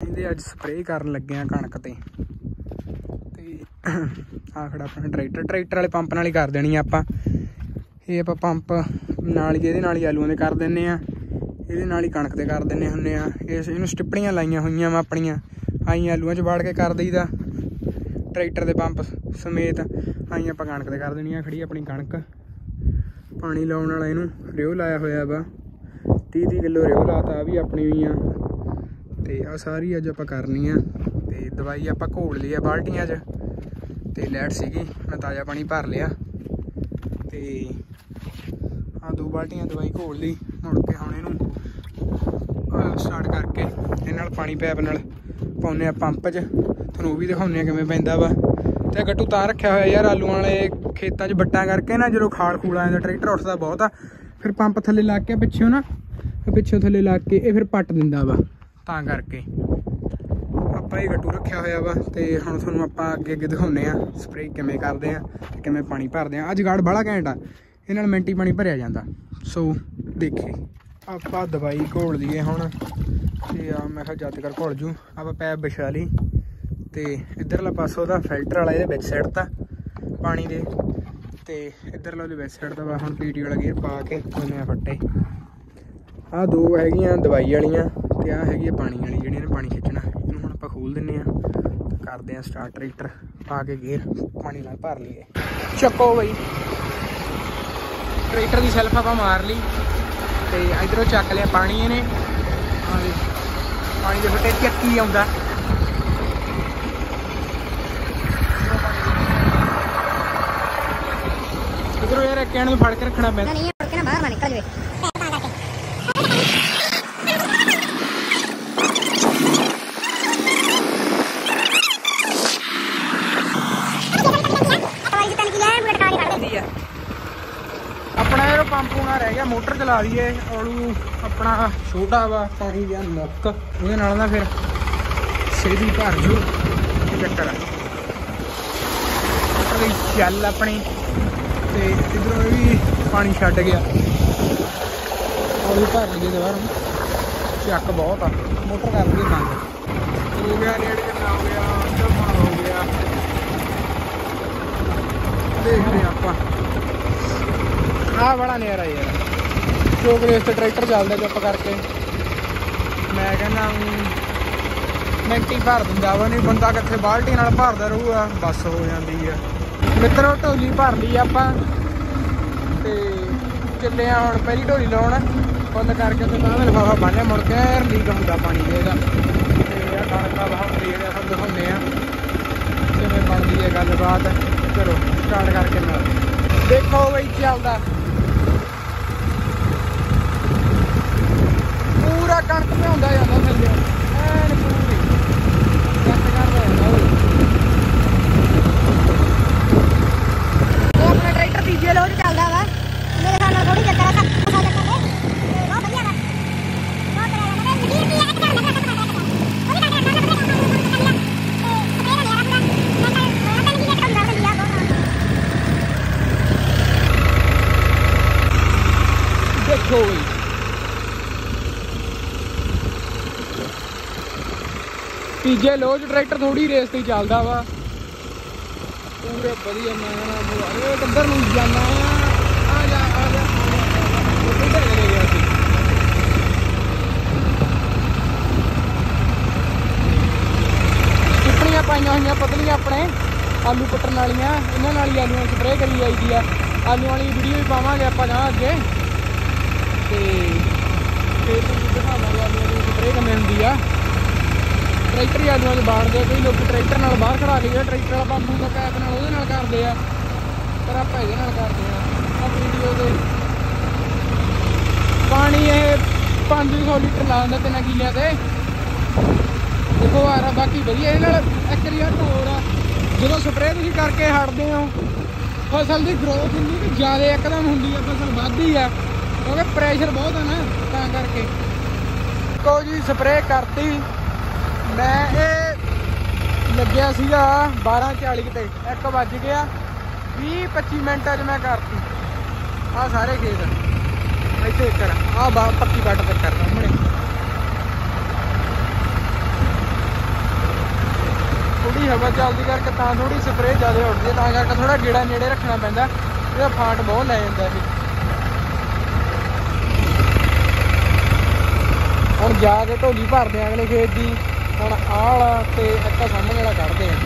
ਇਹਦੇ ਅੱਜ ਸਪਰੇਅ ਕਰਨ ਲੱਗੇ ਆ ਕਣਕ ਤੇ। ਤੇ ਆ ਖੜਾ ਆਪਣਾ ਟਰੈਕਟਰ ਟਰੈਕਟਰ ਵਾਲੇ ਪੰਪ ਨਾਲ ਹੀ ਕਰ ਦੇਣੀ ਆ ਆਪਾਂ। ਇਹ ਆਪਾਂ ਪੰਪ ਨਾਲ ਹੀ, ਇਹਦੇ ਨਾਲ ਹੀ ਆਲੂਆਂ ਦੇ ਕਰ ਦਿੰਨੇ ਆ। ਇਹਦੇ ਨਾਲ ਹੀ ਕਣਕ 'ਤੇ ਕਰ ਦਿੰਨੇ ਹੁੰਨੇ ਆ। ਇਸ, ਇਹਨੂੰ ਸਟਿੱਪਣੀਆਂ ਲਾਈਆਂ ਹੋਈਆਂ ਵਾ ਆਪਣੀਆਂ। ਆਈ ਆਲੂਆਂ 'ਚ ਵਾੜ ਕੇ ਕਰ ਦਈਦਾ। ਟਰੈਕਟਰ ਦੇ ਪੰਪ ਸਮੇਤ ਆਈ ਆਪਾਂ ਕਣਕ 'ਤੇ ਕਰ ਦੇਣੀ ਆ ਖੜੀ ਆਪਣੀ ਕਣਕ। ਪਾਣੀ ਲਾਉਣ ਵਾਲਾ ਇਹਨੂੰ ਰਿਓ ਲਾਇਆ ਹੋਇਆ ਵਾ। 30 30 ਕਿਲੋ ਰਿਓ ਲਾਤਾ ਆ ਵੀ ਆਪਣੀ ਹੋਈ ਆ। ਤੇ ਆ ਸਾਰੀ ਅੱਜ ਆਪਾਂ ਕਰਨੀ ਆ ਤੇ ਦਵਾਈ ਆਪਾਂ ਘੋਲ ਲਈ ਆ ਬਾਲਟੀਆਂ 'ਚ ਤੇ ਲੈਟ ਸੀਗੀ, ਮੈਂ ਤਾਜ਼ਾ ਪਾਣੀ ਭਰ ਲਿਆ ਤੇ ਆ ਦੋ ਬਾਲਟੀਆਂ ਦਵਾਈ ਘੋਲ ਲਈ, ਮੁੜ ਕੇ ਹੁਣ ਇਹਨੂੰ ਸਟਾਰਟ ਕਰਕੇ ਇਹ ਨਾਲ ਪਾਣੀ ਪੈਪ ਨਾਲ ਪਾਉਨੇ ਆ ਪੰਪ 'ਚ। ਤੁਹਾਨੂੰ ਉਹ ਵੀ ਦਿਖਾਉਨੇ ਆ ਕਿਵੇਂ ਪੈਂਦਾ ਵਾ। ਤੇ ਗੱਟੂ ਤਾਂ ਰੱਖਿਆ ਹੋਇਆ ਯਾਰ ਆਲੂਆਂ ਵਾਲੇ ਖੇਤਾਂ 'ਚ ਬੱਟਾਂ ਕਰਕੇ ਨਾ, ਜਦੋਂ ਖਾਲ ਖੂਲ ਆ ਜਾਂਦਾ, ਟਰੈਕਟਰ ਉੱਠਦਾ ਬਹੁਤ ਆ। ਫਿਰ ਪੰਪ ਥੱਲੇ ਲਾ ਕੇ ਪਿੱਛੋਂ ਨਾ, ਪਿੱਛੋਂ ਥੱਲੇ ਲਾ ਕੇ ਇਹ ਫਿਰ ਪੱਟ ਦਿੰਦਾ ਵਾ। ਤਾਂ ਕਰਕੇ। ਆਪਾਂ ਇਹ ਗੱਟੂ ਰੱਖਿਆ ਹੋਇਆ ਵਾ ਤੇ ਹੁਣ ਤੁਹਾਨੂੰ ਆਪਾਂ ਅੱਗੇ ਅੱਗੇ ਦਿਖਾਉਨੇ ਆ ਸਪਰੇਅ ਕਿਵੇਂ ਕਰਦੇ ਆ ਤੇ ਕਿਵੇਂ ਪਾਣੀ ਭਰਦੇ ਆ ਅੱਜ ਗਾੜ ਬੜਾ ਘੈਂਟ ਆ। ਇਹ ਨਾਲ ਮਿੰਟੀ ਪਾਣੀ ਭਰਿਆ ਜਾਂਦਾ। ਸੋ ਦੇਖੇ। ਆਪਾਂ ਦਵਾਈ ਘੋਲ ਲਈਏ ਹੁਣ। ਤੇ ਆ ਮੈਂ ਕਿਹਾ ਜਦ ਕਰ ਘੋਲ ਜੂ। ਆਪਾਂ ਪੈਪ ਵਿਛਾ ਲਈ। ਤੇ ਇਧਰਲਾ ਪਾਸਾ ਉਹਦਾ ਫਿਲਟਰ ਵਾਲਾ ਇਹਦੇ ਵਿੱਚ ਸਿੱਟਤਾ ਪਾਣੀ ਦੇ। ਤੇ ਇਧਰਲਾ ਉਹਦੇ ਵਿੱਚ ਸਿੱਟਦਾ ਵਾ। ਹੁਣ ਪੀਟੀ ਵਾਲਾ ਗੇਅਰ ਪਾ ਕੇ ਉਹਨੇ ਫੱਟੇ। ਆ ਦੋ ਹੈਗੀਆਂ ਦਵਾਈ ਵਾਲੀਆਂ। ਤੇ ਆ ਹੈਗੀ ਆ ਪਾਣੀ ਵਾਲੀ ਜਿਹੜੀਆਂ ਨੇ ਪਾਣੀ ਖਿੱਚਣਾ ਇਹਨੂੰ ਹੁਣ ਆਪਾਂ ਖੋਲ ਦਿੰਨੇ ਆ ਕਰਦੇ ਆ ਸਟਾਰਟ ਟਰੈਕਟਰ ਪਾ ਕੇ ਗੇਅਰ ਪਾਣੀ ਨਾਲ ਭਰ ਲਈਏ। ਚੱਕੋ ਬਈ। ਟਰੈਕਟਰ ਦੀ ਸੈਲਫ ਆਪਾਂ ਮਾਰ ਲਈ। ਤੇ ਇਧਰੋਂ ਚੱਕ ਲਿਆ ਪਾਣੀ ਇਹਨੇ। ਪਾਣੀ ਦੇ ਫਟੇ ਚੱਕੀ ਆਉਂਦਾ। ਇਧਰੋਂ ਯਾਰ ਇੱਕ ਨੂੰ ਫੜ ਕੇ ਰੱਖਣਾ ਪੈਂਦਾ। ਨਹੀਂ ਮੁੜ ਕੇ ਨਾ ਬਾਹਰ ਨਾ ਨਿਕਲ ਜਵੇ ਹੁੰਦੀ ਆ ਆਪਣਾ ਇਹ ਪੰਪ ਹੋਣਾ ਰਹਿ ਗਿਆ, ਮੋਟਰ ਚਲਾ ਦਈਏ ਔਲੂ ਆਪਣਾ ਛੋਟਾ ਵਾ ਪਾਣੀ ਗਿਆ ਮੁੱਕ। ਉਹਦੇ ਨਾਲ ਨਾ ਫਿਰ ਸੇਦੀ ਭਰ ਜੂ। ਇਹ ਚੱਕਰ ਆ? ਮੋਟਰ ਚੱਲ ਆਪਣੀ। ਤੇ ਇਧਰੋਂ ਇਹ ਵੀ ਪਾਣੀ ਛੱਡ ਗਿਆ। ਔਲੂ ਭਰ ਲਈਏ ਦੁਬਾਰਾ। ਚੱਕ ਬਹੁਤ ਆ। ਮੋਟਰ ਕਰ ਦਈਏ ਬੰਦ। ਹੋ ਗਿਆ ਡੇਢ ਘੰਟਾ ਹੋ ਗਿਆ ਅੱਧਾ ਹੋ ਗਿਆ। ਦੇਖਦੇ ਹਾਂ ਆਪਾਂ। ਆਹ ਬੜਾ ਨੇਰਾ ਯਾਰ। ਚੋਕ ਰੇਸ ਤੇ ਟਰੈਕਟਰ ਚੱਲਦਾ ਚੁੱਪ ਕਰਕੇ? ਮੈਂ ਕਹਿੰਦਾ ਮਿੰਟੀ ਭਰ ਦਿੰਦਾ ਵਾ ਨਹੀਂ ਬੰਦਾ ਕਿੱਥੇ ਬਾਲਟੀ ਨਾਲ ਭਰਦਾ ਰਹੂਗਾ ਬਸ ਹੋ ਜਾਂਦੀ ਆ। ਮਿੱਤਰੋ ਢੋਲੀ ਭਰ ਲਈ ਆਪਾਂ। ਤੇ ਚੱਲੇ ਆ ਹੁਣ ਪਹਿਲੀ ਢੋਲੀ ਲਾਉਣ। ਫੁੱਲ ਕਰਕੇ ਤੇ ਤਾਂ ਲਿਫਾਫਾ ਬੰਨਿਆ ਮੁੜ ਕੇ ਲੀਕ ਹੁੰਦਾ ਪਾਣੀ ਦੇ ਇਹਦਾ। ਤੇ ਆ ਕਣਕਾਂ ਬਾਹਰ ਦੇ ਰਿਹਾ ਤੁਹਾਨੂੰ ਦਿਖਾਉਂਦੇ ਆ। ਕਿਵੇਂ ਬਣਦੀ ਹੈ ਗੱਲਬਾਤ ਚਲੋ ਸਟਾਰਟ ਕਰਕੇ ਨਾਲ ਦੇਖੋ ਬਈ ਚੱਲਦਾ ਪੂਰਾ ਕਣਕ ਭਿਉਂਦਾ ਜਾਂਦਾ ਥੱਲੇ ਐਨ ਪੂਰੀ ਜੱਟ ਕਰਦਾ ਜਾਂਦਾ ਓਏ ਇਹ ਆਪਣਾ ਟਰੈਕਟਰ ਤੀਜੇ ਲੋਡ ਚੱਲਦਾ ਵਾ ਮੇਰੇ ਖਿਆਲ ਨਾਲ ਥੋੜੀ ਚੱਕਰ ਆ ਸੱਤ ਸੌ ਚੱਕਰ ਦੇ ਤੇ ਬਹੁਤ ਵਧੀਆ ਵਾ ਬਹੁਤ ਵਧੀਆ ਵਾ ਤੇ ਵੀਰ ਵੀ ਆ ਕੇ ਕਰਨਾ ਕਰਨਾ ਕਰਨਾ ਉਹ ਵੀ ਕਰਨਾ ਕਰਨਾ ਕਰਨਾ ਤੇ ਸਪੇਰ ਲਿਆ ਆਪਣਾ ਮੈਂ ਤਾਂ ਮੈਂ ਤਾਂ ਨਹੀਂ ਕੰਮ ਕਰ ਲਿਆ ਬਹੁਤ ਦੇਖੋ ਬਈ ਤੀਜੇ ਲੋਜ ਟਰੈਕਟਰ ਥੋੜੀ ਰੇਸ ਤੇ ਚੱਲਦਾ ਵਾ। ਪੂਰੇ ਵਧੀਆ ਮੈਂ ਨਾ ਮੁਹਾਰੇ ਕਿੱਧਰ ਨੂੰ ਜਾਣਾ ਆ। ਜਾ ਆ ਜਾ ਕਿੱਧਰ ਚਲੇ ਗਿਆ ਸੀ। ਟਿੱਪਣੀਆਂ ਪਾਈਆਂ ਹੋਈਆਂ, ਪਤਲੀਆਂ ਆਪਣੇ। ਆਲੂ ਪੱਟਣ ਵਾਲੀਆਂ, ਇਹਨਾਂ ਨਾਲ ਹੀ ਆਲੂਆਂ ਸਪਰੇਅ ਕਰੀ ਜਾਈਦੀ ਆ। ਆਲੂ ਵਾਲੀ ਵੀਡੀਓ ਵੀ ਪਾਵਾਂਗੇ ਆਪਾਂ ਨਾ ਅੱਗੇ। ਤੇ ਫੇਰ ਤੁਹਾਨੂੰ ਦਿਖਾਵਾਂਗੇ ਆਲੂਆਂ ਦੀ ਸਪਰੇਅ ਕਿਵੇਂ ਹੁੰਦੀ ਆ। ਟਰੈਕਟਰ ਹੀ ਆਲੂਆਂ 'ਚ ਬਾੜਦੇ ਆ, ਕਈ ਲੋਕ ਟਰੈਕਟਰ ਨਾਲ ਬਾਹਰ ਖੜਾ ਕੇ ਜਿਹੜਾ ਟਰੈਕਟਰ ਵਾਲਾ ਬੰਬੂ ਦਾ ਕੈਪ ਨਾਲ ਉਹਦੇ ਨਾਲ ਕਰਦੇ ਆ, ਪਰ ਆਪਾਂ ਇਹਦੇ ਨਾਲ ਕਰਦੇ ਆ। ਆ ਵੀਡੀਓ ਦੇ। ਪਾਣੀ ਇਹ 500 ਲੀਟਰ ਲਾ ਦਿੰਦਾ ਤਿੰਨ ਕਿੱਲਿਆਂ ਤੇ। ਦੇਖੋ ਆ ਰਾ ਬਾਕੀ ਵਧੀਆ ਇਹ ਨਾਲ ਇੱਕ ਰਿਆ ਹੋਰ ਆ। ਜਦੋਂ ਸਪਰੇਅ ਤੁਸੀਂ ਕਰਕੇ ਹਟਦੇ ਹੋ, ਫਸਲ ਦੀ ਗਰੋਥ ਇੰਨੀ ਕਿ ਜ਼ਿਆਦਾ ਇੱਕਦਮ ਹੁੰਦੀ ਆ, ਫਸਲ ਵੱਧਦੀ ਆ। ਕਿਉਂਕਿ ਪ੍ਰੈਸ਼ਰ ਬਹੁਤ ਆ ਨਾ, ਤਾਂ ਕਰਕੇ। ਕੋ ਜੀ ਸਪਰੇਅ ਕਰਤੀ। ਮੈਂ ਇਹ ਲੱਗਿਆ ਸੀਗਾ 12:40 ਤੇ 1 ਵੱਜ ਗਿਆ। 20 25 ਮਿੰਟਾਂ 'ਚ ਮੈਂ ਕਰਤੀ। ਆ ਸਾਰੇ ਖੇਤ। ਇੱਥੇ ਕਰ। ਆ ਬਾ ਪੱਕੀ ਵੱਟ ਤੇ ਕਰਦਾ ਹੁਣੇ। ਠੰਡੀ ਹਵਾ ਚੱਲਦੀ ਕਰਕੇ ਤਾਂ ਥੋੜੀ ਸਪਰੇਅ ਜ਼ਿਆਦਾ ਉੱਡਦੀ ਤਾਂ ਕਰਕੇ ਥੋੜਾ ਗੇੜਾ ਨੇੜੇ ਰੱਖਣਾ ਪੈਂਦਾ। ਇਹਦਾ ਫਾਂਟ ਬਹੁਤ ਲੈ ਜਾਂਦਾ ਇਹ ਹੁਣ ਜਾ ਕੇ ਢੋਲੀ ਭਰਦੇ ਆ ਅਗਲੇ ਖੇਤ ਦੀ। ਹੁਣ ਆਹ ਵਾਲਾ ਤੇ ਇੱਕ ਸਾਹਮਣੇ ਵਾਲਾ ਕੱਢਦੇ ਆ।